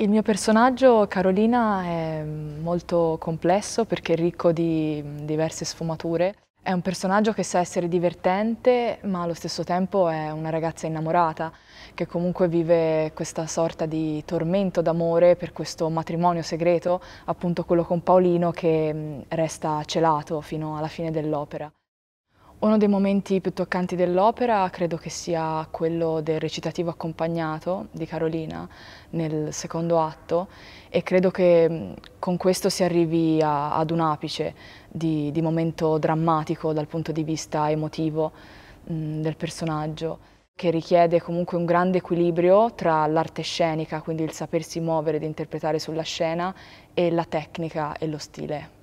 Il mio personaggio, Carolina, è molto complesso perché è ricco di diverse sfumature. È un personaggio che sa essere divertente, ma allo stesso tempo è una ragazza innamorata, che comunque vive questa sorta di tormento d'amore per questo matrimonio segreto, appunto quello con Paolino, che resta celato fino alla fine dell'opera. Uno dei momenti più toccanti dell'opera credo che sia quello del recitativo accompagnato di Carolina nel secondo atto e credo che con questo si arrivi a, ad un apice di, di, momento drammatico dal punto di vista emotivo mh, del personaggio che richiede comunque un grande equilibrio tra l'arte scenica, quindi il sapersi muovere ed interpretare sulla scena, e la tecnica e lo stile.